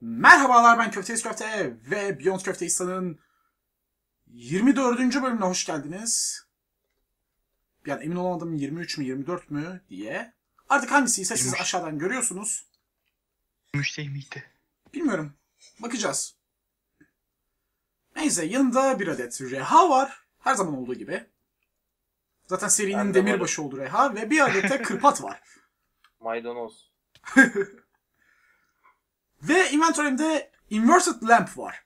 Merhabalar ben Köfteyiz Köfte ve Beyond Köfteistan'ın 24. bölümüne hoş geldiniz. Yani emin olamadım 23 mü 24 mü diye. Artık hangisiyse siz 23. aşağıdan görüyorsunuz. Müşteri miydi? Bilmiyorum. Bakacağız. Neyse yanında bir adet Reha var. Her zaman olduğu gibi. Zaten serinin de demirbaşı oldu Reha ve bir adet de Kırpat var. Maydanoz. Ve inventory'imde Inverted Lamp var.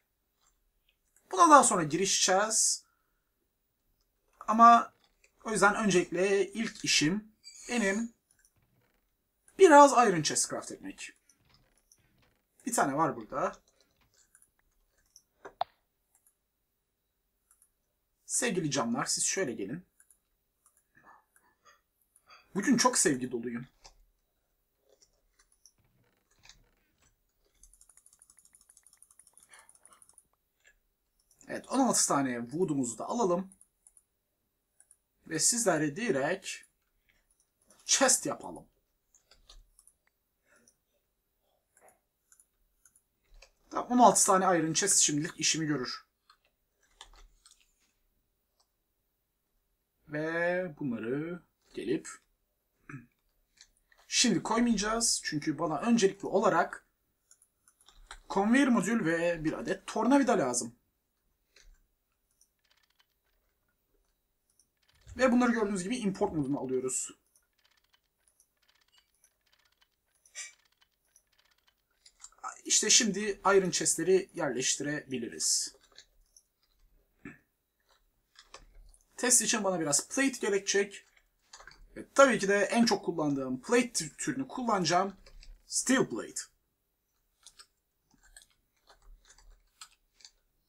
Buna daha sonra girişeceğiz. Ama o yüzden öncelikle ilk işim benim biraz Iron Chest craft etmek. Bir tane var burada. Sevgili camlar siz şöyle gelin. Bugün çok sevgi doluyum. Evet 16 tane wood'umuzu da alalım. Ve sizlere direkt chest yapalım. Tamam, 16 tane iron chest şimdilik işimi görür. Ve bunları gelip şimdi koymayacağız. Çünkü bana öncelikli olarak conveyor modül ve bir adet tornavida lazım. Ve bunları gördüğünüz gibi import moduna alıyoruz. İşte şimdi Iron Chest'leri yerleştirebiliriz. Test için bana biraz plate gerekecek. Ve tabii ki de en çok kullandığım plate türünü kullanacağım. Steel plate.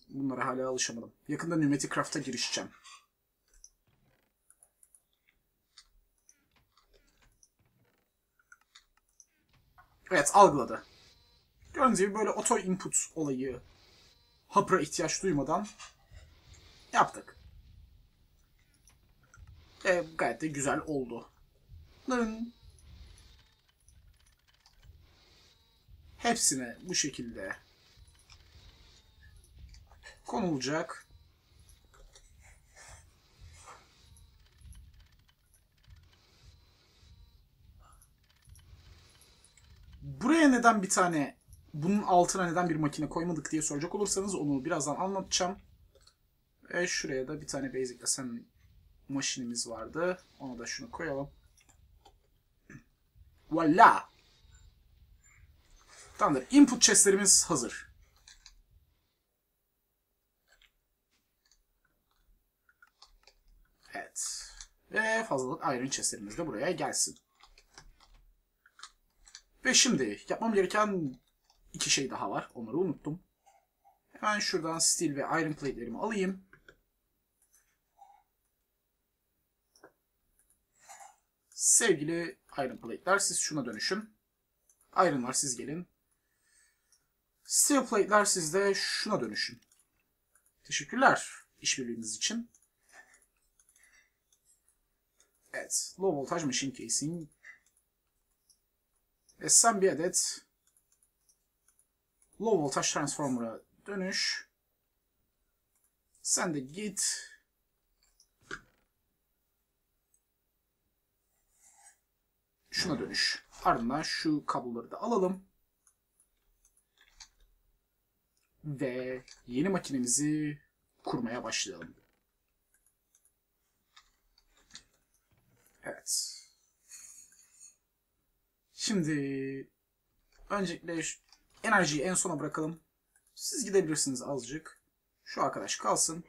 Bunlara hala alışamadım. Yakında Pneumatic Craft'a girişeceğim. Evet algıladı. Gördüğünüz gibi böyle auto input olayı Hopper'a ihtiyaç duymadan yaptık. Ve gayet de güzel oldu. Bunların hepsine bu şekilde konulacak. Buraya neden bir tane bunun altına neden bir makine koymadık diye soracak olursanız onu birazdan anlatacağım. Ve şuraya da bir tane basic assembly maşinimiz vardı. Ona da şunu koyalım. Voila! Tamamdır. Input chestlerimiz hazır. Evet. Ve fazlalık iron chestlerimiz de buraya gelsin. Ve şimdi yapmam gereken iki şey daha var. Onları unuttum. Hemen şuradan steel ve iron plate'lerimi alayım. Sevgili iron plate'ler siz şuna dönüşün. Iron'lar siz gelin. Steel plate'ler siz de şuna dönüşün. Teşekkürler işbirliğiniz için. Evet. Low voltage machine casing ve sen bir adet low voltage transformer'a dönüş. Sen de git. Şuna dönüş. Ardından şu kabloları da alalım. Ve yeni makinemizi kurmaya başlayalım. Evet. Şimdi öncelikle enerjiyi en sona bırakalım. Siz gidebilirsiniz azıcık. Şu arkadaş kalsın.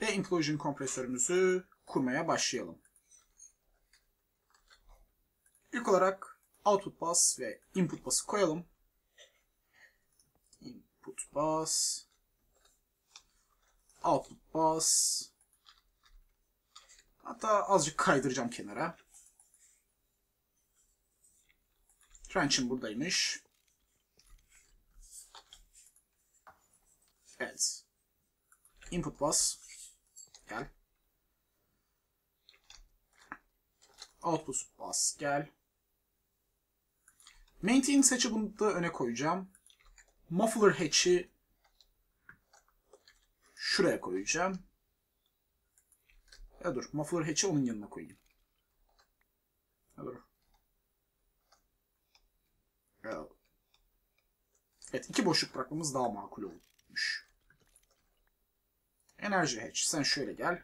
Ve implosion kompresörümüzü kurmaya başlayalım. İlk olarak output bus ve input bus'ı koyalım. Input bus output bus Hatta azıcık kaydıracağım kenara. Trench'im buradaymış. Evet. Input bus. Gel. Output bus. Gel. Maintain seçi bunu da öne koyacağım. Muffler hatch'i şuraya koyacağım. Ya dur. Muffler hatch'i onun yanına koyayım. Ya dur. Evet iki boşluk bırakmamız daha makul olmuş. Enerji hatch sen şöyle gel.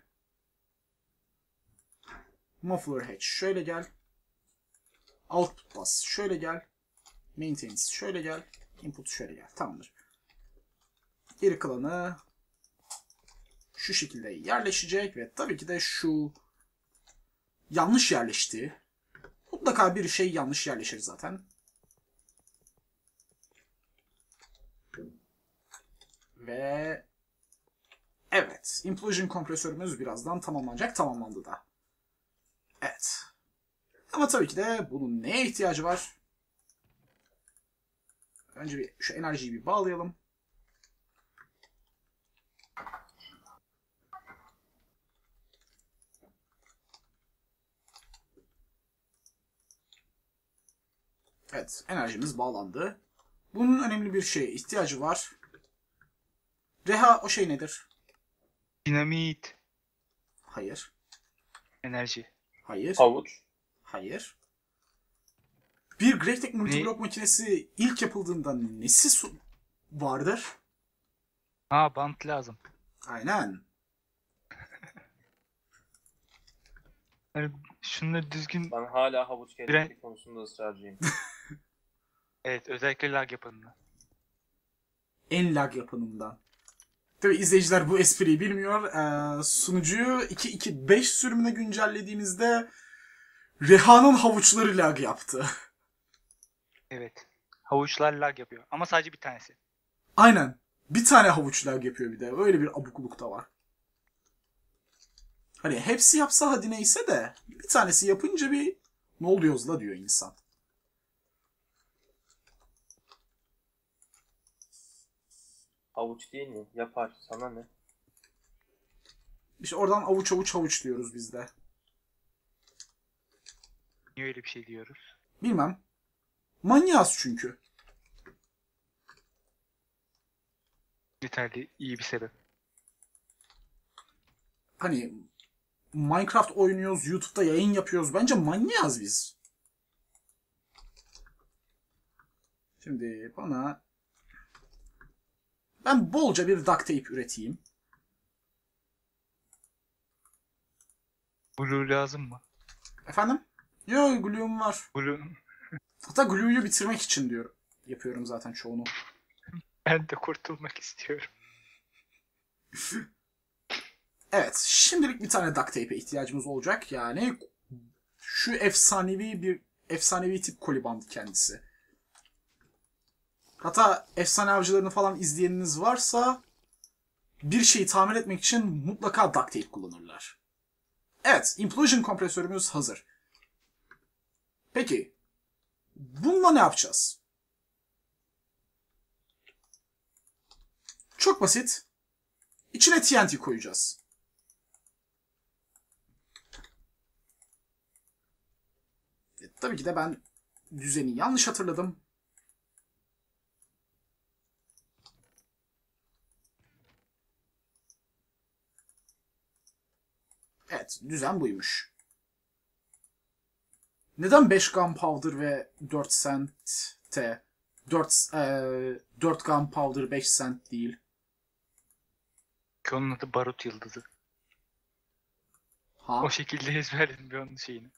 Muffler hatch şöyle gel. Output bus şöyle gel. Maintenance şöyle gel. Input şöyle gel. Tamamdır. Geri kalanı şu şekilde yerleşecek ve tabii ki de şu yanlış yerleşti. Mutlaka bir şey yanlış yerleşir zaten. Ve evet, implosion kompresörümüz birazdan tamamlanacak. Tamamlandı da. Evet. Ama tabii ki de bunun neye ihtiyacı var? Önce bir şu enerjiyi bir bağlayalım. Evet, enerjimiz bağlandı. Bunun önemli bir şeye ihtiyacı var. Reha o şey nedir? Dinamit. Hayır. Enerji. Hayır. Havuç. Hayır. Bir Great multiblok makinesi ilk yapıldığında nesi su- vardır? Ha bant lazım. Aynen. Yani şunları düzgün... Ben hala havuç gerekli konusunda ısrarcıyım. Evet özellikle lag yapanını. En lag yapanından. Tabi izleyiciler bu espriyi bilmiyor. Ee, sunucuyu 2.2.5 sürümüne güncellediğimizde Reha'nın havuçları lag yaptı. Evet. Havuçlar lag yapıyor. Ama sadece bir tanesi. Aynen. Bir tane havuç lag yapıyor bir de. Öyle bir abukluk da var. Hani hepsi yapsa hadi neyse de bir tanesi yapınca bir ne oluyoruz la diyor insan. Havuç değil mi? Yapar. Sana ne? İşte oradan avuç avuç havuç diyoruz biz de. Niye öyle bir şey diyoruz? Bilmem. Manyağız çünkü. Yeterli iyi bir sebep. Hani Minecraft oynuyoruz, YouTube'da yayın yapıyoruz. Bence manyağız biz. Şimdi bana ben bolca bir duct tape üreteyim. Blue lazım mı? Efendim? Yo glue'um var. Blue... Hatta glue'yu bitirmek için diyor. Yapıyorum zaten çoğunu. Ben de kurtulmak istiyorum. Evet, şimdilik bir tane duct tape'e ihtiyacımız olacak. Yani şu efsanevi bir efsanevi tip koliband kendisi. Hatta efsane avcılarını falan izleyeniniz varsa bir şeyi tamir etmek için mutlaka duct kullanırlar. Evet, implosion kompresörümüz hazır. Peki, bununla ne yapacağız? Çok basit. İçine TNT koyacağız. E, tabii ki de ben düzeni yanlış hatırladım. Evet, düzen buymuş. Neden 5 gunpowder ve 4 cent'te 4, e, 4 gunpowder 5 cent değil? Ki onun adı barut yıldızı. Ha? O şekilde ezberledim bir onun şeyini.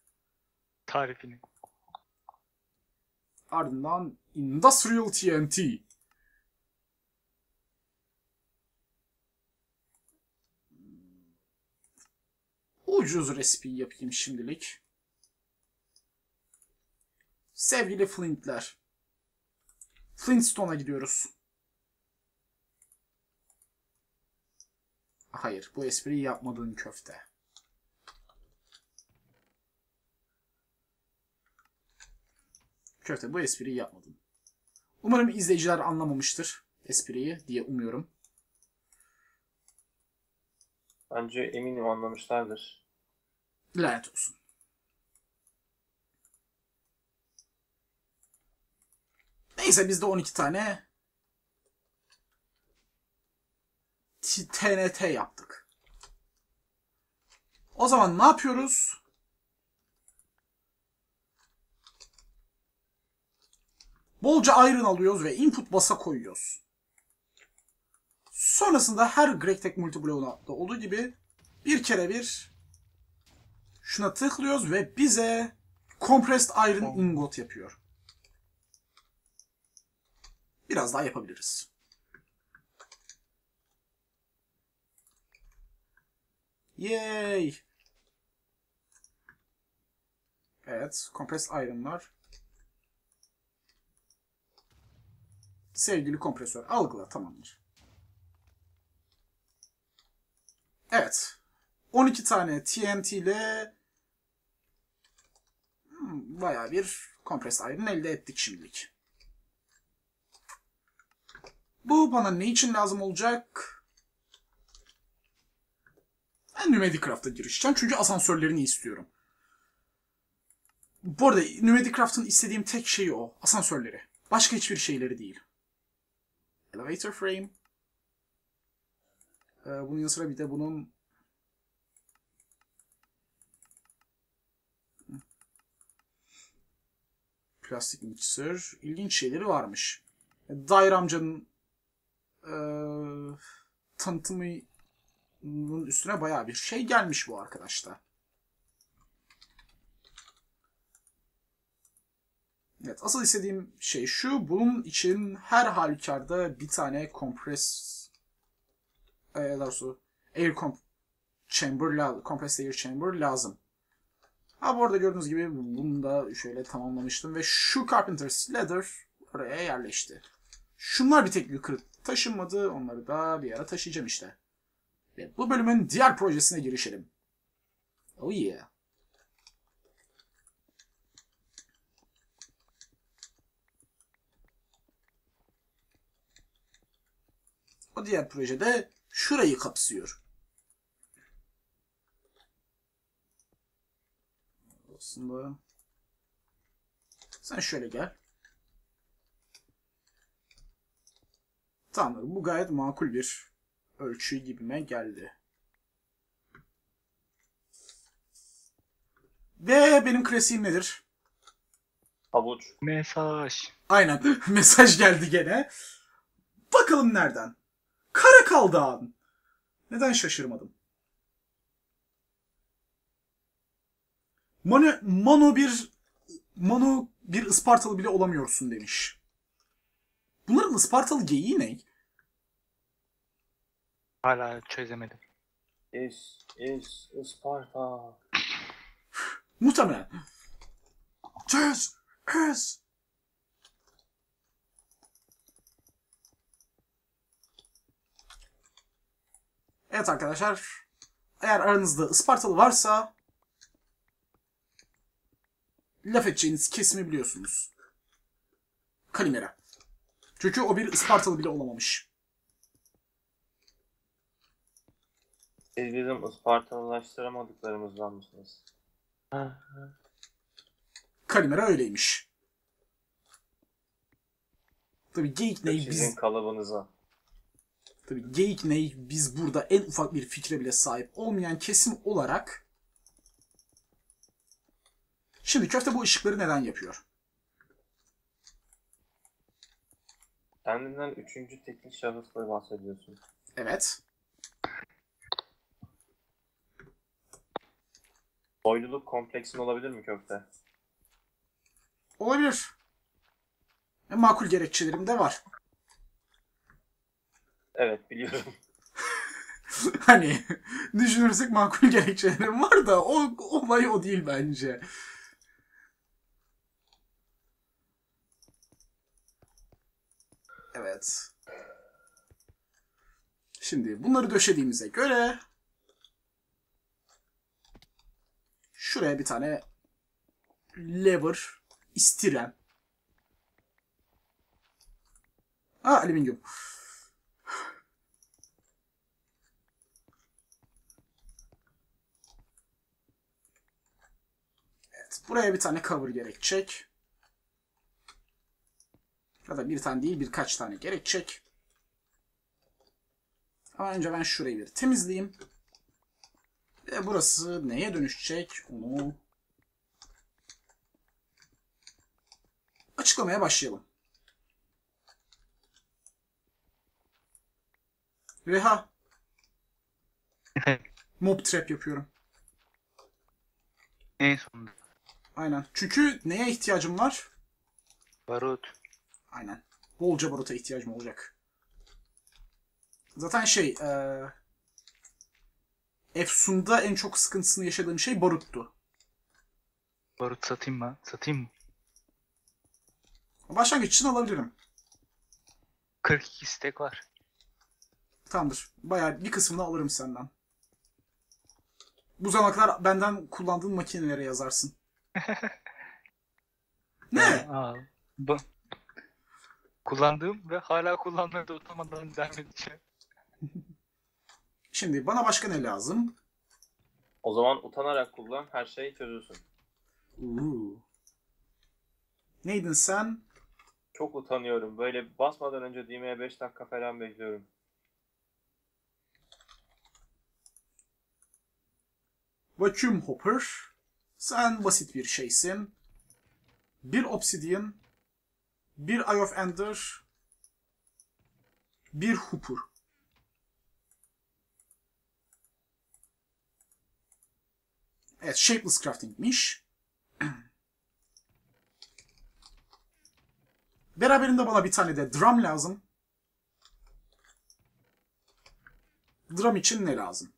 Tarifini. Ardından Industrial TNT. Ucuz resipi yapayım şimdilik. Sevgili Flintler. Flintstone'a gidiyoruz. Hayır, bu espriyi yapmadığın köfte. Köfte bu espriyi yapmadın. Umarım izleyiciler anlamamıştır espriyi diye umuyorum. Bence eminim anlamışlardır. Lanet olsun. Neyse biz de 12 tane TNT yaptık. O zaman ne yapıyoruz? Bolca iron alıyoruz ve input basa koyuyoruz. Sonrasında her GregTech multibloğunda olduğu gibi bir kere bir şuna tıklıyoruz ve bize compressed iron ingot yapıyor. Biraz daha yapabiliriz. Yay! Evet, compressed iron'lar. Sevgili kompresör, algıla tamamdır. Evet. 12 tane TNT ile hmm, bayağı bir compressed iron elde ettik şimdilik. Bu bana ne için lazım olacak? Ben Numedicraft'a girişeceğim çünkü asansörlerini istiyorum. Bu arada Numedicraft'ın istediğim tek şey o. Asansörleri. Başka hiçbir şeyleri değil. Elevator frame. Ee, bunun yanı sıra bir de bunun plastik mixer. İlginç şeyleri varmış. Dair amcanın e, tanıtımının üstüne bayağı bir şey gelmiş bu arkadaşta. Evet, asıl istediğim şey şu. Bunun için her halükarda bir tane kompres e, daha doğrusu air comp chamber, compressed air chamber lazım. Ha bu arada gördüğünüz gibi bunu da şöyle tamamlamıştım ve şu Carpenter's Ladder oraya yerleşti. Şunlar bir tek yukarı taşınmadı. Onları da bir ara taşıyacağım işte. Ve bu bölümün diğer projesine girişelim. Oh yeah. O diğer projede şurayı kapsıyor. Aslında sen şöyle gel. Tamam bu gayet makul bir ölçü gibime geldi. Ve benim klasiğim nedir? Havuç. Mesaj. Aynen mesaj geldi gene. Bakalım nereden? Karakal Dağı'nın. Neden şaşırmadım? Manu, Manu bir Manu bir Ispartalı bile olamıyorsun demiş. Bunların Ispartalı geyiği ne? Hala çözemedim. Is, is, Isparta. Muhtemelen. Çöz! Çöz! Evet arkadaşlar. Eğer aranızda Ispartalı varsa laf edeceğiniz kesimi biliyorsunuz. Kalimera. Çünkü o bir Ispartalı bile olamamış. Siz bizim Ispartalılaştıramadıklarımızdan mısınız? Kalimera öyleymiş. Tabii geyik neyi Sizin biz... kalıbınıza. Tabii geyik ney biz burada en ufak bir fikre bile sahip olmayan kesim olarak Şimdi köfte bu ışıkları neden yapıyor? Kendinden üçüncü tekil şahısla bahsediyorsun. Evet. Boyluluk kompleksin olabilir mi köfte? Olabilir. E, makul gerekçelerim de var. Evet biliyorum. hani düşünürsek makul gerekçelerim var da o olay o değil bence. Evet. Şimdi bunları döşediğimize göre şuraya bir tane lever istiren Ha alüminyum. Evet, buraya bir tane cover gerekecek. Ya da bir tane değil birkaç tane gerekecek. Ama önce ben şurayı bir temizleyeyim. Ve burası neye dönüşecek? Onu açıklamaya başlayalım. Reha. Mob trap yapıyorum. En sonunda. Aynen. Çünkü neye ihtiyacım var? Barut. Aynen. Bolca baruta ihtiyacım olacak. Zaten şey, eee Efsun'da en çok sıkıntısını yaşadığım şey baruttu. Barut satayım mı? Satayım mı? Başlangıç için alabilirim. 42 stek var. Tamamdır. Bayağı bir kısmını alırım senden. Bu zamana kadar benden kullandığın makinelere yazarsın. ne? Aa, bu. Kullandığım ve hala kullanmaya da utanmadan devam edeceğim. Şimdi bana başka ne lazım? O zaman utanarak kullan her şey çözülsün. Uuu. Neydin sen? Çok utanıyorum. Böyle basmadan önce düğmeye 5 dakika falan bekliyorum. Vacuum Hopper. Sen basit bir şeysin. Bir Obsidian. Bir Eye of Ender. Bir Hooper. Evet, Shapeless Crafting'miş. Beraberinde bana bir tane de drum lazım. Drum için ne lazım?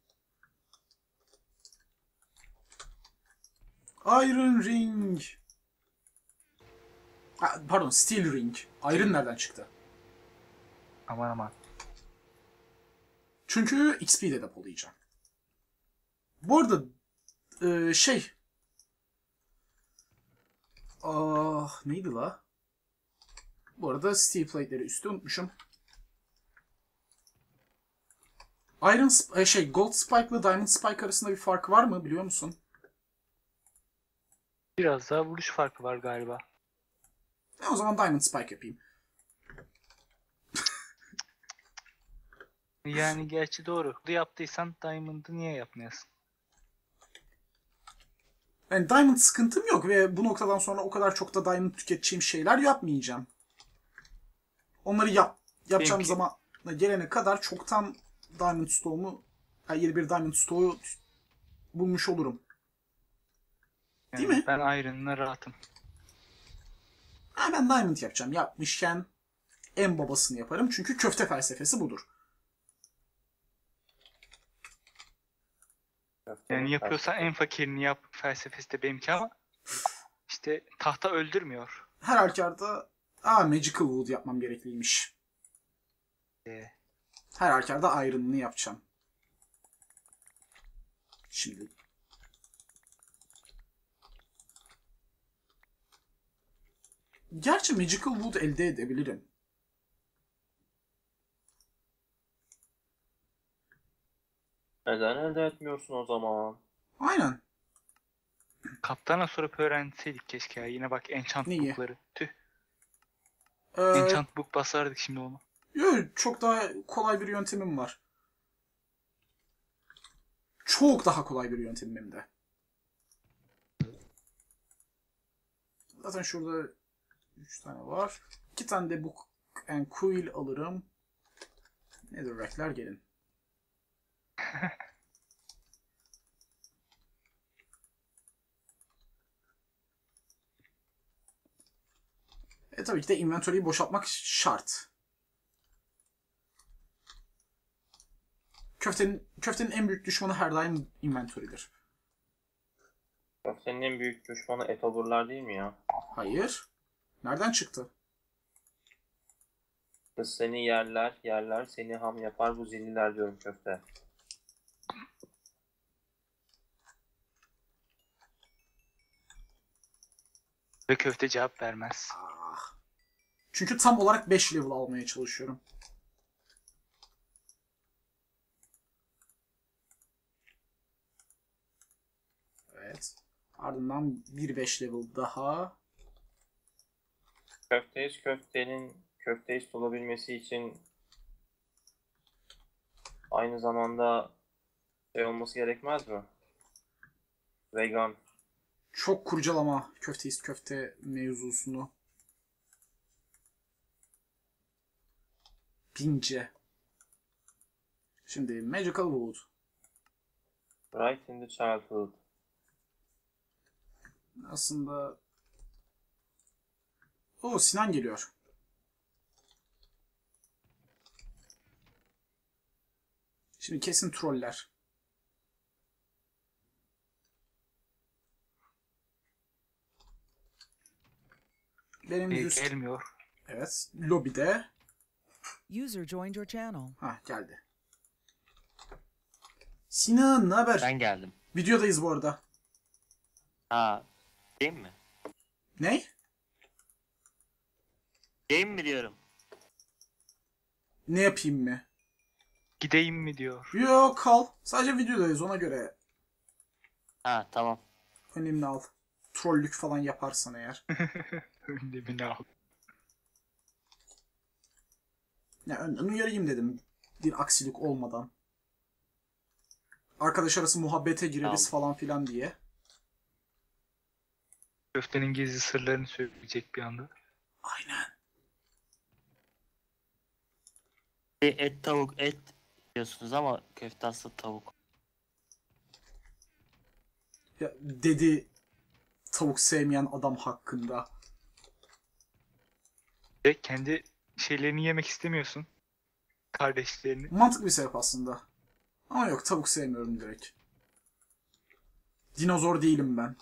Iron Ring. Ha, pardon, Steel Ring. Iron nereden çıktı? Aman aman. Çünkü XP'de depolayacağım. Bu arada e, şey Ah neydi la? Bu arada steel plate'leri üstü unutmuşum. Iron e, şey Gold Spike ile Diamond Spike arasında bir fark var mı biliyor musun? Biraz daha vuruş farkı var galiba. E, o zaman Diamond Spike yapayım. Yani gerçi doğru. Bu yaptıysan Diamond'ı niye yapmıyorsun? Yani Diamond sıkıntım yok ve bu noktadan sonra o kadar çok da Diamond tüketeceğim şeyler yapmayacağım. Onları yap yapacağım Benimki- zaman gelene kadar çoktan Diamond Stone'u yani yeni bir Diamond Stone'u bulmuş olurum. Yani Değil mi? Ben Iron'la rahatım. Ha, ben Diamond yapacağım. Yapmışken en babasını yaparım. Çünkü köfte felsefesi budur. Yani yapıyorsan en fakirini yap felsefesi de benimki ama işte tahta öldürmüyor. Her halükarda Aa, Magical Wood yapmam gerekliymiş. Ee, Her halükarda Iron'ını yapacağım. Şimdi. Gerçi Magical Wood elde edebilirim. Neden elde etmiyorsun o zaman? Aynen. kaptana sorup öğrenseydik keşke ya. Yine bak enchant Neyi? book'ları. Tüh. Ee, Enchant book basardık şimdi onu. yo, çok daha kolay bir yöntemim var. Çok daha kolay bir yöntemim de. Zaten şurada 3 tane var. 2 tane de Book and Quill alırım. Netherrack'ler gelin. E tabii ki de inventory'yi boşaltmak şart. Köftenin, köftenin en büyük düşmanı her daim inventory'dir. Köftenin en büyük düşmanı etoburlar değil mi ya? Hayır. Nereden çıktı? Kız seni yerler, yerler seni ham yapar bu zilliler diyorum köfte. Ve köfte cevap vermez. Ah. Çünkü tam olarak 5 level almaya çalışıyorum. Evet. Ardından bir 5 level daha. Köfteyiz köftenin köfteyiz olabilmesi için aynı zamanda şey olması gerekmez mi? Vegan. Çok kurcalama köfteist köfte mevzusunu. Bince. Şimdi Magical Wood. Right in the childhood. Aslında... O Sinan geliyor. Şimdi kesin troller. Benim yüz... gelmiyor. Evet. Lobide. User joined your channel. Ha geldi. Sinan ne haber? Ben geldim. Videodayız bu arada. Ha. Game mi? Ne? Game mi diyorum? Ne yapayım mı? Gideyim mi diyor. Yok kal. Sadece videodayız ona göre Ha tamam. önemli al. Trollük falan yaparsan eğer. Önlemini al. Ya önden uyarayım dedim. Bir aksilik olmadan. Arkadaş arası muhabbete gireriz falan filan diye. Köftenin gizli sırlarını söyleyecek bir anda. Aynen. Bir et tavuk et diyorsunuz ama köfte aslında tavuk. Ya, dedi tavuk sevmeyen adam hakkında. Ve kendi şeylerini yemek istemiyorsun. Kardeşlerini. Mantıklı bir sebep aslında. Ama yok tavuk sevmiyorum direkt. Dinozor değilim ben.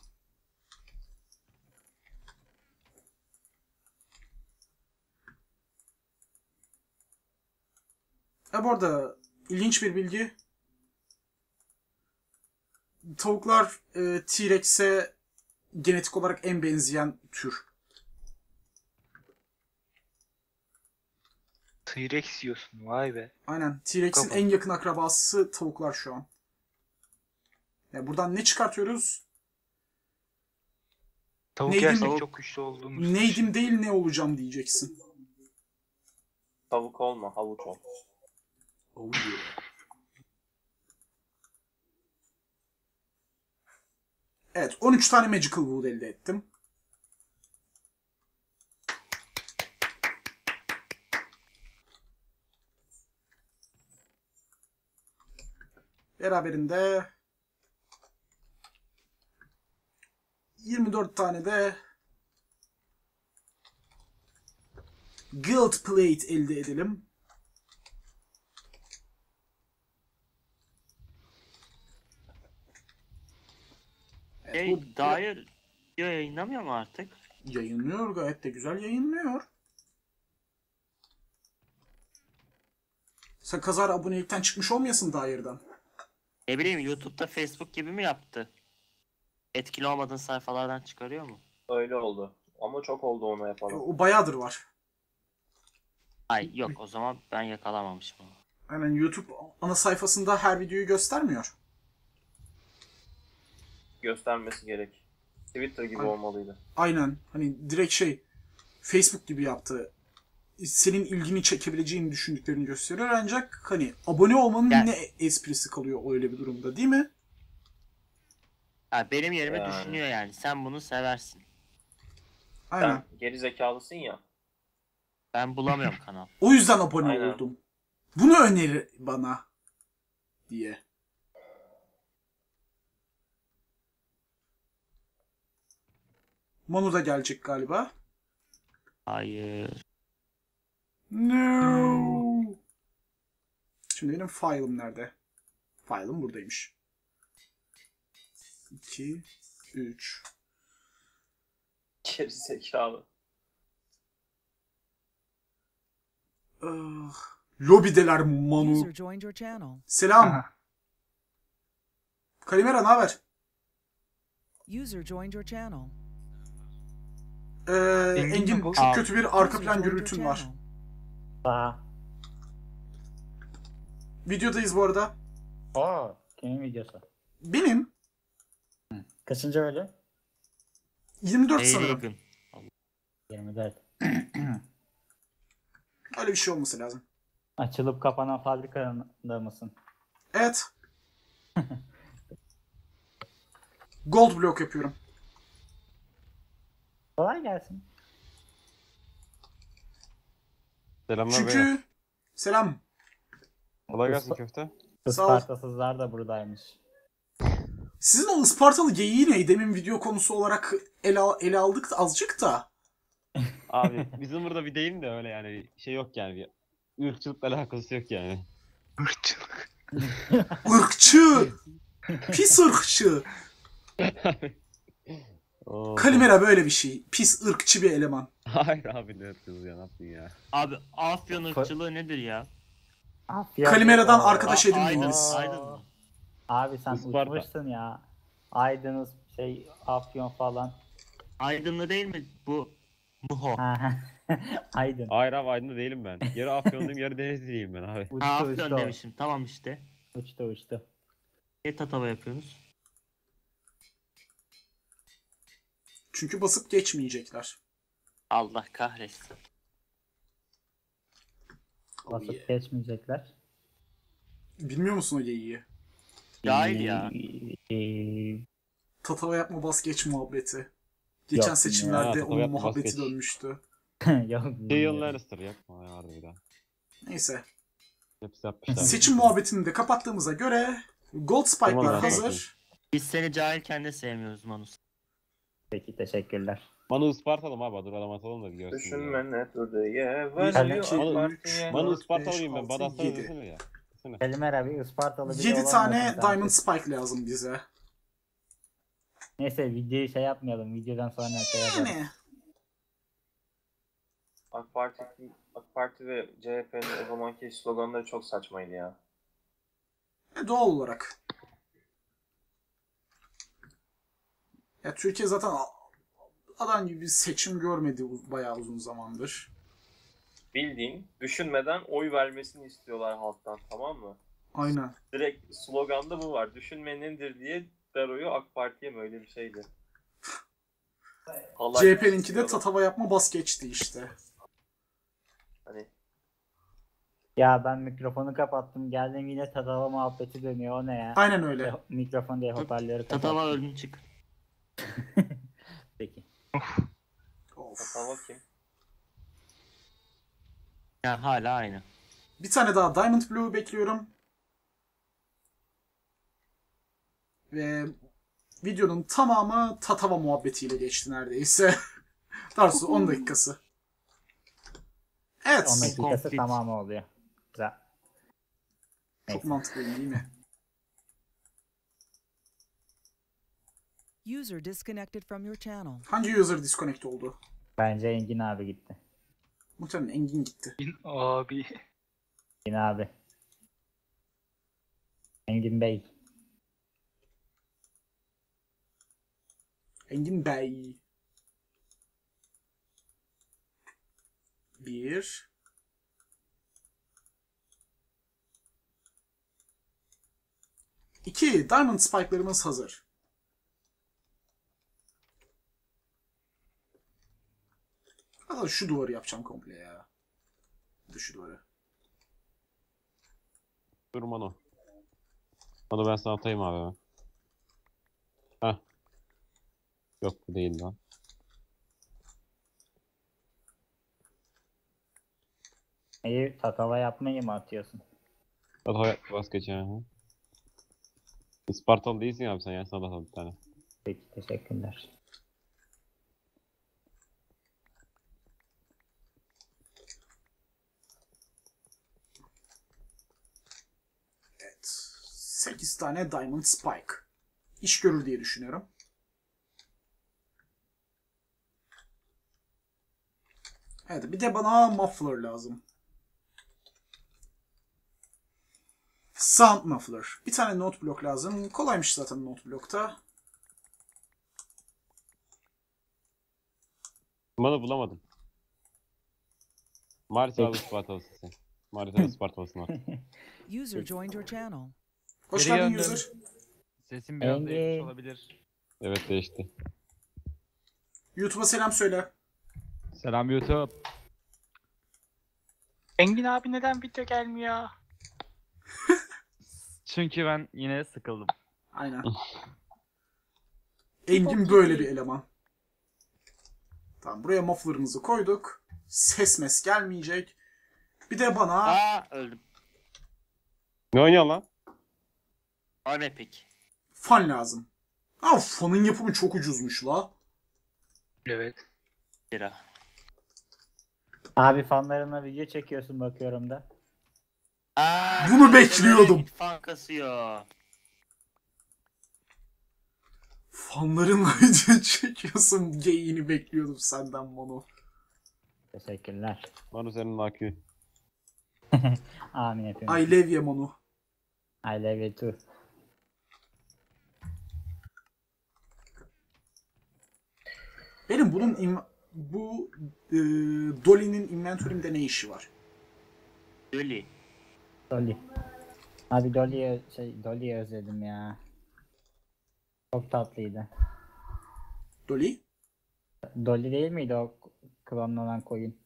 E bu arada ilginç bir bilgi. Tavuklar e, T-Rex'e genetik olarak en benzeyen tür. T-Rex yiyorsun vay be. Aynen. T-Rex'in en yakın akrabası tavuklar şu an. Ya buradan ne çıkartıyoruz? Tavuk Neydim? yersek çok güçlü olduğumuz. Neydim değil ne olacağım diyeceksin. Tavuk olma, havuç ol. Oh yeah. Evet 13 tane Magical Wood elde ettim. Beraberinde 24 tane de Guild Plate elde edelim. Evet, Şey, bu dair video yayınlamıyor mu artık? yayınlıyor gayet de güzel yayınlıyor. Sen kazara abonelikten çıkmış olmayasın dairden. Ne bileyim YouTube'da Facebook gibi mi yaptı? Etkili olmadığın sayfalardan çıkarıyor mu? Öyle oldu. Ama çok oldu onu E, yapalım. O bayağıdır var. Ay yok o zaman ben yakalamamışım onu. Aynen YouTube ana sayfasında her videoyu göstermiyor. Göstermesi gerek. Twitter gibi Aynen. olmalıydı. Aynen. Hani direkt şey Facebook gibi yaptı. Senin ilgini çekebileceğini düşündüklerini gösteriyor ancak hani abone olmanın Yani- ne esprisi kalıyor öyle bir durumda değil mi? Ha, benim yerime Yani. düşünüyor yani. Sen bunu seversin. Aynen. Sen geri zekalısın ya. Ben bulamıyorum kanal. O yüzden abone Aynen. oldum. Bunu öneri bana diye. Manu da gelecek galiba. Hayır. No. Şimdi benim file'ım nerede? File'ım buradaymış. 2 3 Geri zekalı. ah, Lobideler Manu. Selam. Kalimera ne haber? User joined your channel. Ee, Engin çok Abi. kötü bir arka plan gürültün var. Aa. Videodayız bu arada. Aa. Kimin videosu? Benim Kaçıncı öyle? 24 sanırım. Eğri 24. Öyle bir şey olması lazım. Açılıp kapanan fabrikada mısın? Evet. Gold blok yapıyorum. Kolay gelsin. Selamlar beyler. Çünkü selam. Kolay gelsin köfte. Sağ ol. Ispartasızlar da buradaymış. Sizin o Ispartalı geyiği ne? Demin video konusu olarak ele, ele aldık da azıcık da. Abi bizim burada bir deyim de öyle yani bir şey yok yani bir ırkçılıkla alakası yok yani. Irkçılık. Irkçı. Pis ırkçı. Oo. Kalimera böyle bir şey. Pis ırkçı bir eleman. Hayır abi ne yapıyorsunuz ya ne yaptın ya. Abi Afyon ırkçılığı nedir ya? Afyon- Kalimeradan arkadaş Aa, Aydın, mı? Abi sen Isparta. uçmuşsun ya. Aydınız şey Afyon falan. Aydınlı değil mi bu? Muho. Aydın. Hayır abi Aydın'da değilim ben. Yarı Afyonluyum yarı Denizliyim ben abi. Uçtu Ha, uçtu. Afyon demişim. Tamam işte. Uçtu uçtu. Ne tatava yapıyorsunuz? Çünkü basıp geçmeyecekler. Allah kahretsin. Oh Basıp yeah. geçmeyecekler. Bilmiyor musun o geyiği? Cahil ya. Tatava yapma bas geç muhabbeti. Geçen Yok, seçimlerde ya, onun yapma, muhabbeti dönmüştü. Tyrion bilmiyorum. Lannister yapma ya harbi bir daha. Neyse. Hepsi yapmışlar. Seçim muhabbetini de kapattığımıza göre Gold Spike'lar Tamam, hazır. Biz seni cahilken de sevmiyoruz Manus. Peki teşekkürler. Manu Ispartalım abi dur adam atalım da görsün. Düşünme ne partiye. Manu Dört, Ispartalıyım ben. altı, Badassana yedi. desene ya. Desene. Kalimera bir Ispartalı biri 7 olamadın tane. Diamond Spike lazım bize. Neyse videoyu şey yapmayalım. Videodan sonra şey. Yani AK Parti, AK Parti ve CHP'nin o zamanki sloganları çok saçmaydı ya. e, doğal olarak. Ya Türkiye zaten adam gibi bir seçim görmedi bayağı uzun zamandır. Bildiğin düşünmeden oy vermesini istiyorlar halktan tamam mı? Aynen. Direkt sloganda bu var. Düşünmenindir diye Daro'yu AK Parti'ye mi öyle bir şeydi. CHP'ninki de tatava yapma bas geçti işte. Hani Ya ben mikrofonu kapattım. Geldim yine tatava muhabbeti dönüyor. O ne ya? Aynen öyle. Mikrofon değil hoparlörü kapattım. Tatava öldün çık. Peki. Of. hata kim? Yani hala aynı. Bir tane daha Diamond Blue bekliyorum. Ve videonun tamamı Tatava muhabbetiyle geçti neredeyse. Doğrusu 10 dakikası. Evet. 10 dakikası Complete. tamamı oluyor. Güzel. Çok Neyse. mantıklı değil mi? User disconnected from your channel. Hangi user disconnect oldu? Bence Engin abi gitti. Muhtemelen Engin gitti. Bin abi. Engin abi. Engin Bey. Engin Bey. Bir. İki. Diamond Spike'larımız hazır. Hatta şu duvarı yapacağım komple ya. De şu duvarı. Dur Manu. Manu ben sana atayım abi. Heh. Yok bu değil lan. İyi tatava yapmayı mı atıyorsun? Hadi hayat vazgeç yani. Ispartalı değilsin abi sen ya sana da bir tane. Peki teşekkürler. 8 tane Diamond Spike. İş görür diye düşünüyorum. Evet bir de bana muffler lazım. Sound muffler. Bir tane note block lazım. Kolaymış zaten note blockta. Manu bulamadım. Ispartalısın sen. Maalesef Ispartalısın abi. User joined your channel. Hoş Geri geldin gönderin. user. Sesim biraz Engin. değişmiş olabilir. Evet değişti. YouTube'a selam söyle. Selam YouTube. Engin abi neden video gelmiyor? Çünkü ben yine sıkıldım. Aynen. Engin böyle bir eleman. Tamam buraya muffler'ımızı koyduk. Ses mes gelmeyecek. Bir de bana Aa öldüm. Ne oynuyorsun lan? Arm Epic. fan lazım. Aa fanın yapımı çok ucuzmuş la. Evet. Lira. Abi fanlarına video çekiyorsun bakıyorum da. Aa, Bunu bekliyordum. Fan kasıyor. Fanların video çekiyorsun geyiğini bekliyordum senden Mono. Teşekkürler. Bana senin akü. Amin hepimiz. I love you Mono. I love you too. Benim bunun in- bu e, Dolly'nin inventörümde ne işi var? Dolly. Dolly. Abi Dolly'yi şey Dolly'yi özledim ya. Çok tatlıydı. Dolly? Dolly değil miydi o klonlanan koyun?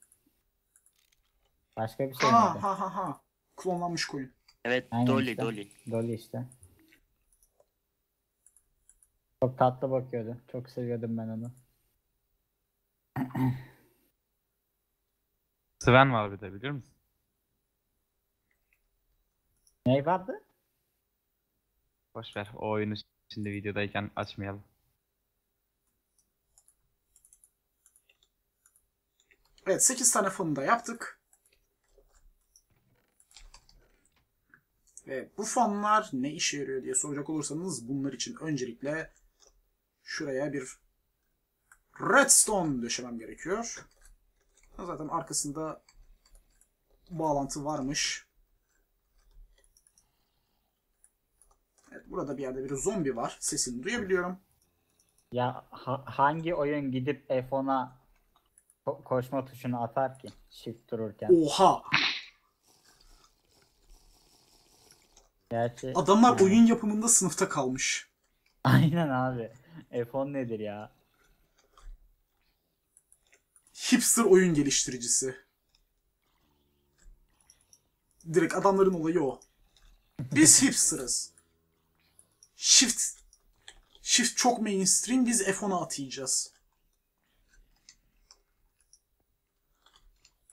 Başka bir şey Ha miydi? ha ha ha. Klonlanmış koyun. Evet Aynen Dolly işte. Dolly. Dolly işte. Çok tatlı bakıyordu. Çok seviyordum ben onu. Sven var bir de biliyor musun? Ne vardı? Boş ver. O oyunu şimdi videodayken açmayalım. Evet 8 tane fanı da yaptık. Ve bu fanlar ne işe yarıyor diye soracak olursanız bunlar için öncelikle şuraya bir redstone döşemem gerekiyor. Zaten arkasında bağlantı varmış. Evet, burada bir yerde bir zombi var. Sesini duyabiliyorum. Ya ha- hangi oyun gidip F10'a ko- koşma tuşunu atar ki? Shift dururken. Oha! Gerçi Adamlar oyun yapımında sınıfta kalmış. Aynen abi. F10 nedir ya? Hipster oyun geliştiricisi. Direkt adamların olayı o. Biz hipsterız. Shift Shift çok mainstream biz F10'a atayacağız.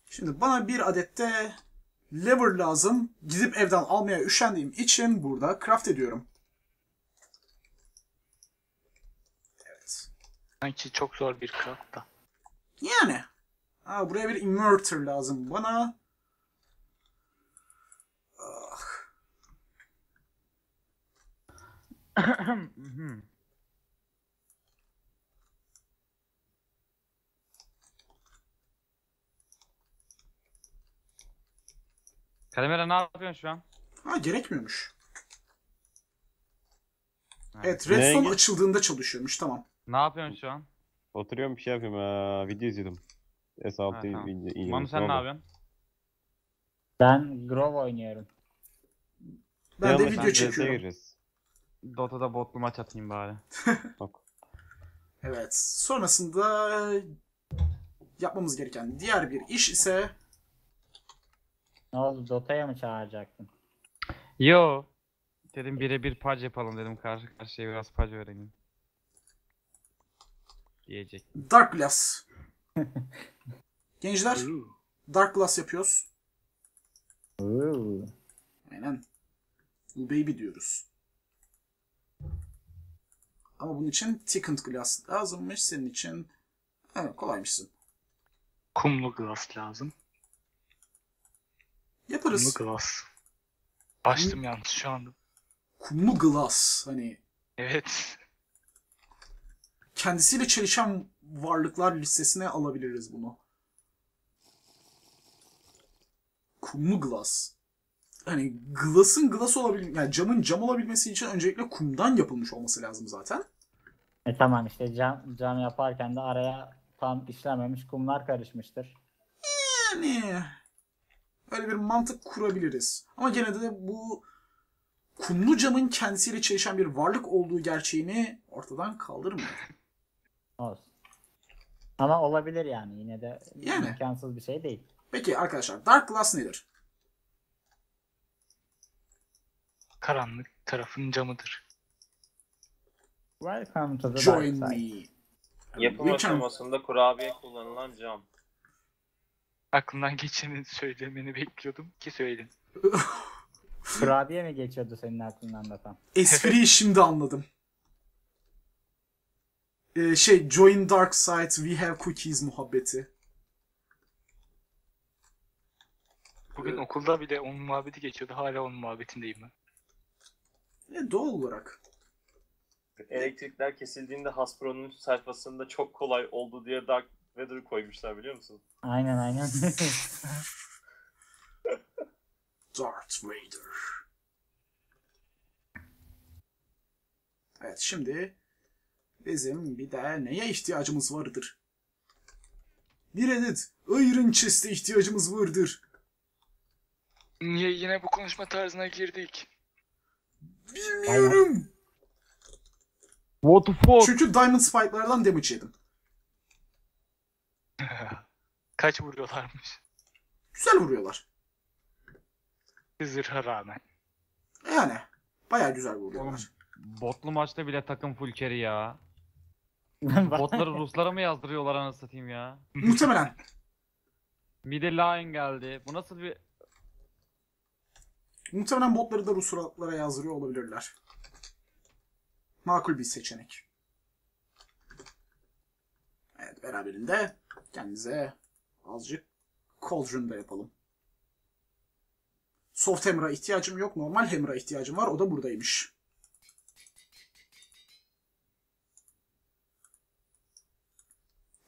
Şimdi bana bir adette lever lazım. Gidip evden almaya üşendiğim için burada craft ediyorum. Evet. Sanki çok zor bir craft da. Yani. Ha, buraya bir inverter lazım bana. Ah, Kalemera ne yapıyorsun şu an? ha gerekmiyormuş. Evet Neye Redstone açıldığında çalışıyormuş tamam. Ne yapıyorsun şu an? Oturuyorum bir şey yapıyorum. Aa, video izliyordum. S6 Ha, tamam. video. Manu sen ne yapıyorsun? Ben Grove oynuyorum. Ben de video çekiyorum. Dota'da botlu maç atayım bari. Evet. Sonrasında yapmamız gereken diğer bir iş ise Ne oldu? Dota'ya mı çağıracaktın? Yo. Dedim birebir pac yapalım dedim. Karşı karşıya biraz pac öğreneyim. Diyecek. Dark Glass. Gençler Dark Glass yapıyoruz. Aynen. Bu baby diyoruz. Ama bunun için thickened glass lazımmış. Senin için evet, kolaymışsın. Kumlu glass lazım. Yaparız. Kumlu glass. Açtım yalnız şu anda. Kumlu glass. Hani Evet. Kendisiyle çelişen varlıklar listesine alabiliriz bunu. Kumlu glass. Hani glass'ın glass olabil yani camın cam olabilmesi için öncelikle kumdan yapılmış olması lazım zaten. E tamam işte cam, cam yaparken de araya tam işlememiş kumlar karışmıştır. Yani öyle bir mantık kurabiliriz. Ama gene de bu kumlu camın kendisiyle çelişen bir varlık olduğu gerçeğini ortadan kaldırmıyor. Olsun. Ama olabilir yani yine de Yani. imkansız bir şey değil. Peki arkadaşlar Dark Glass nedir? Karanlık tarafın camıdır. Welcome to the dark Join side. me. Yapım can- aşamasında kurabiye kullanılan cam. Aklımdan geçeni söylemeni bekliyordum ki söyledin. Kurabiye mi geçiyordu senin aklından da tam? Espriyi şimdi anladım. Ee, şey Join Dark Side We Have Cookies muhabbeti. Bugün Evet. okulda bile onun muhabbeti geçiyordu. Hala onun muhabbetindeyim ben. E, doğal olarak. Elektrikler kesildiğinde Hasbro'nun sayfasında çok kolay oldu diye Dark Vader koymuşlar biliyor musun? Aynen aynen. Darth Vader. Evet şimdi bizim bir de neye ihtiyacımız vardır? Bir adet Iron Chest'e ihtiyacımız vardır. Niye yine bu konuşma tarzına girdik? Bilmiyorum. What the fuck? Çünkü Diamond Spike'lardan damage yedim. Kaç vuruyorlarmış? Güzel vuruyorlar. Zırha rağmen. Yani baya güzel vuruyorlar. Botlu maçta bile takım full carry ya. Bot- Botları Ruslara mı yazdırıyorlar anasını satayım ya? Muhtemelen. Mide line geldi. Bu nasıl bir... Muhtemelen botları da Ruslara yazdırıyor olabilirler. Makul bir seçenek. Evet beraberinde kendimize azıcık Cauldron da yapalım. Soft Hammer'a ihtiyacım yok. Normal Hammer'a ihtiyacım var. O da buradaymış.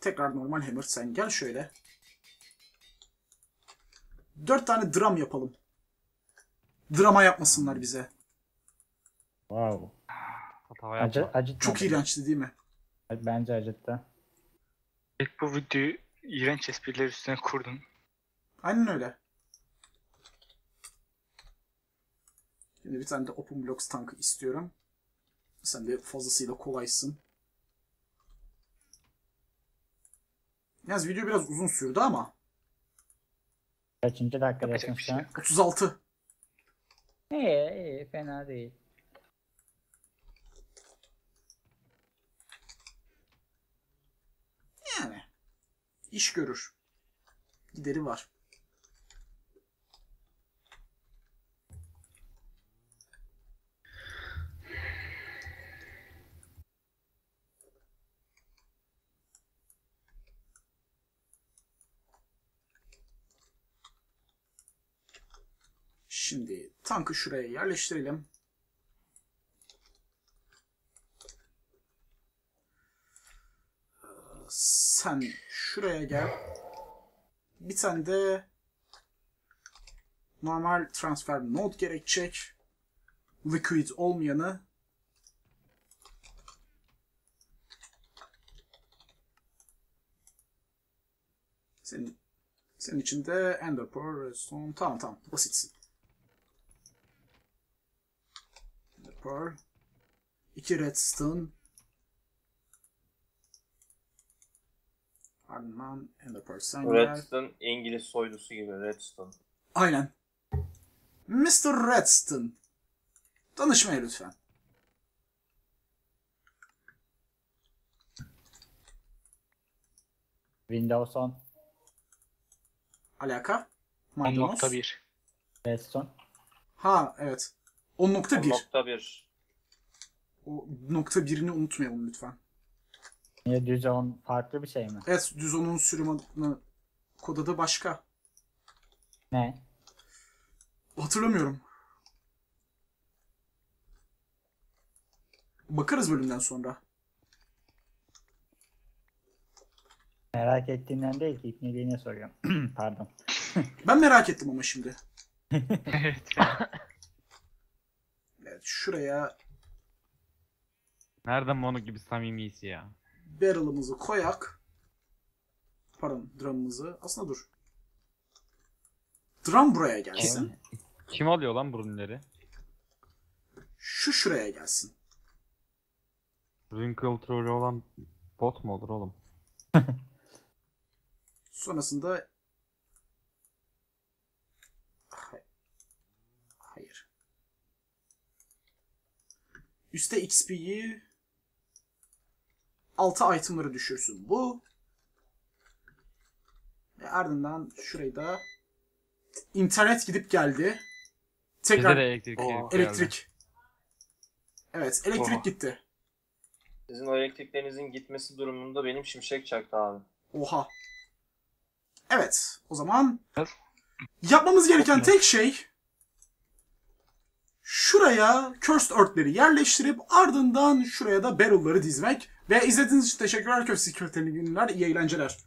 Tekrar normal Hammer sen gel şöyle. Dört tane drum yapalım. Drama yapmasınlar bize. wow. Acı, acıtmadı. Çok iğrençti değil mi? Bence acıttı. Evet bu videoyu iğrenç espriler üstüne kurdun. Aynen öyle. Şimdi bir tane de Open Blocks tankı istiyorum. Sen de fazlasıyla kolaysın. Yalnız video biraz uzun sürdü ama. Kaçıncı dakikadasın şu şey an? yok. 36. İyi iyi fena değil. Yani. iş görür. Gideri var. Şimdi tankı şuraya yerleştirelim. Sen şuraya gel. Bir tane de normal transfer node gerekecek. Liquid olmayanı. Senin, senin için de Ender Pearl, Redstone. Tamam tamam basitsin. Pearl. İki Redstone. Ardından Ender Pearl sen gel. Redstone İngiliz soylusu gibi Redstone. Aynen. Mr. Redstone. Danışmaya lütfen. Windows 10, Alaka? Maydanoz. 10.1. Redstone. Ha evet. 10.1. 10.1. O nokta birini unutmayalım lütfen. Niye düz 10 farklı bir şey mi? Evet düz onun sürüm adını kod adı başka. Ne? Hatırlamıyorum. Bakarız bölümden sonra. Merak ettiğimden değil ki ipneliğine soruyorum. Pardon. Ben merak ettim ama şimdi. evet. Şuraya Nereden Mono gibi samimiyisi ya? barrel'ımızı koyak. Pardon drum'ımızı. Aslında dur. Drum buraya gelsin. Kim alıyor lan bu ürünleri? Şu şuraya gelsin. Wrinkle trollü olan bot mu olur oğlum? Sonrasında Hay- Hayır. Üste XP'yi 6 itemları düşürsün bu. Ve ardından şurayı da internet gidip geldi. Tekrar de elektrik Oo. elektrik. Evet, elektrik Oha. gitti. Sizin o elektriklerinizin gitmesi durumunda benim şimşek çaktı abi. Oha. Evet, o zaman yapmamız gereken tek şey şuraya Cursed Earth'leri yerleştirip ardından şuraya da barrel'ları dizmek. Ve izlediğiniz için teşekkürler köfte sekreterli günler. İyi eğlenceler.